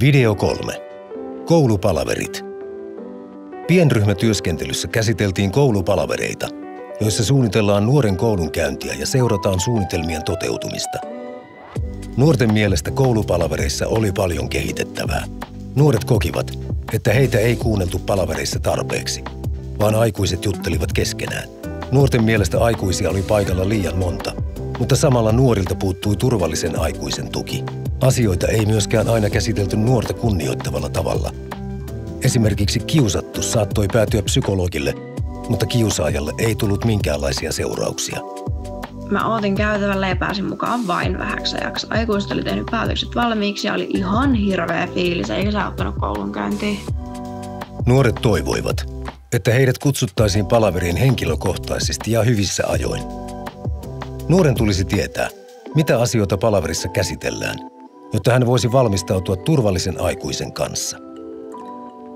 Video 3. Koulupalaverit. Pienryhmätyöskentelyssä käsiteltiin koulupalavereita, joissa suunnitellaan nuoren koulunkäyntiä ja seurataan suunnitelmien toteutumista. Nuorten mielestä koulupalavereissa oli paljon kehitettävää. Nuoret kokivat, että heitä ei kuunneltu palavereissa tarpeeksi, vaan aikuiset juttelivat keskenään. Nuorten mielestä aikuisia oli paikalla liian monta, mutta samalla nuorilta puuttui turvallisen aikuisen tuki. Asioita ei myöskään aina käsitelty nuorta kunnioittavalla tavalla. Esimerkiksi kiusattu saattoi päätyä psykologille, mutta kiusaajalle ei tullut minkäänlaisia seurauksia. Mä ootin käytävällä ja pääsin mukaan vain vähäksi ajaksi. Aikuiset oli tehnyt päätökset valmiiksi ja oli ihan hirveä fiilis, eikä se ottanut koulun käyntiin. Nuoret toivoivat, että heidät kutsuttaisiin palaveriin henkilökohtaisesti ja hyvissä ajoin. Nuoren tulisi tietää, mitä asioita palaverissa käsitellään, jotta hän voisi valmistautua turvallisen aikuisen kanssa.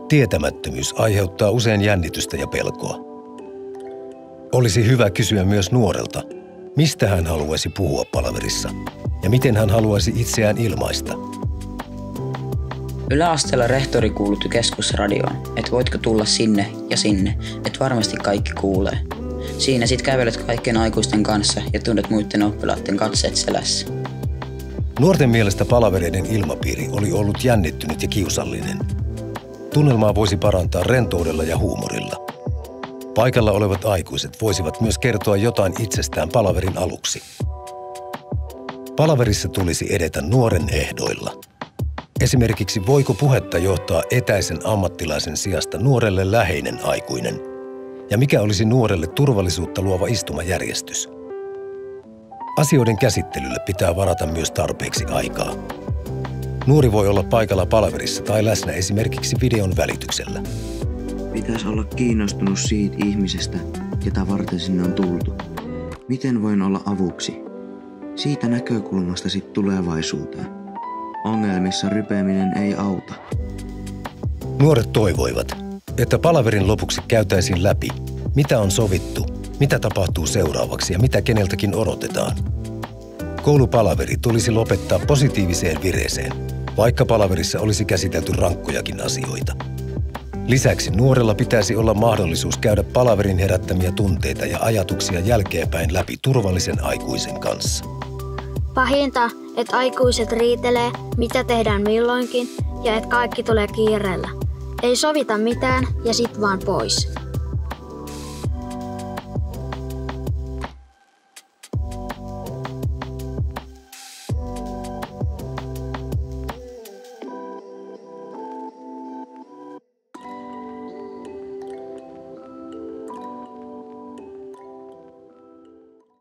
Tietämättömyys aiheuttaa usein jännitystä ja pelkoa. Olisi hyvä kysyä myös nuorelta, mistä hän haluaisi puhua palaverissa ja miten hän haluaisi itseään ilmaista. Yläasteella rehtori kuulutti keskusradioon, että voitko tulla sinne ja sinne, että varmasti kaikki kuulee. Siinä sit kävelet kaikkien aikuisten kanssa ja tunnet muiden oppilaiden katseet selässä. Nuorten mielestä palavereiden ilmapiiri oli ollut jännittynyt ja kiusallinen. Tunnelmaa voisi parantaa rentoudella ja huumorilla. Paikalla olevat aikuiset voisivat myös kertoa jotain itsestään palaverin aluksi. Palaverissa tulisi edetä nuoren ehdoilla. Esimerkiksi voiko puhetta johtaa etäisen ammattilaisen sijasta nuorelle läheinen aikuinen? Ja mikä olisi nuorelle turvallisuutta luova istumajärjestys? Asioiden käsittelylle pitää varata myös tarpeeksi aikaa. Nuori voi olla paikalla palaverissa tai läsnä esimerkiksi videon välityksellä. Pitäisi olla kiinnostunut siitä ihmisestä, ketä varten sinne on tultu. Miten voin olla avuksi? Siitä näkökulmasta sitten tulevaisuuteen. Ongelmissa rypeäminen ei auta. Nuoret toivoivat, että palaverin lopuksi käytäisiin läpi, mitä on sovittu, mitä tapahtuu seuraavaksi ja mitä keneltäkin odotetaan. Koulupalaveri tulisi lopettaa positiiviseen vireeseen, vaikka palaverissa olisi käsitelty rankkojakin asioita. Lisäksi nuorella pitäisi olla mahdollisuus käydä palaverin herättämiä tunteita ja ajatuksia jälkeenpäin läpi turvallisen aikuisen kanssa. Pahinta, että aikuiset riitelee, mitä tehdään milloinkin, ja että kaikki tulee kiireellä. Ei sovita mitään ja sit vaan pois.